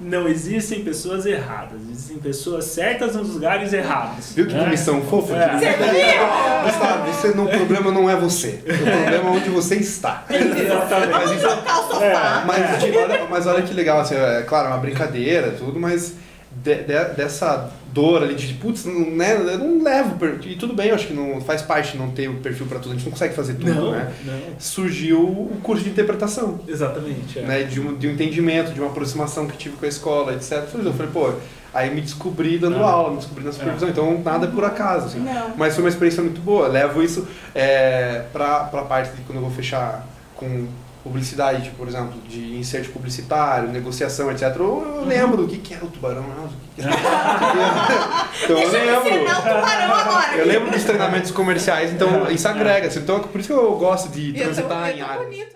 Não existem pessoas erradas, existem pessoas certas nos lugares errados. Viu que né? missão fofa? É. Gustavo, você não, o problema não é você. O problema é onde você está. Exatamente. Mas isso-. É. Mas, olha, mas olha que legal, assim, é claro, é uma brincadeira, tudo, mas de- de- dessa dor ali de, putz, não, né, eu não levo, e tudo bem, eu acho que não faz parte não ter o perfil para tudo, a gente não consegue fazer tudo, Não, né? não. Surgiu o curso de interpretação, Exatamente. é. né, de um, de um entendimento, de uma aproximação que tive com a escola, etc. Eu falei, pô, aí me descobri dando Ah. aula, me descobri na supervisão, então nada é por acaso, assim. Não. Mas foi uma experiência muito boa. Eu levo isso é, para a parte de quando eu vou fechar com publicidade, por exemplo, de insert publicitário, negociação, etc. Eu, eu lembro do que, que era o tubarão. Não, o que que era. então eu lembro. o. Eu lembro dos treinamentos comerciais, então isso agrega. assim. Então por isso que eu gosto de transitar em áreas.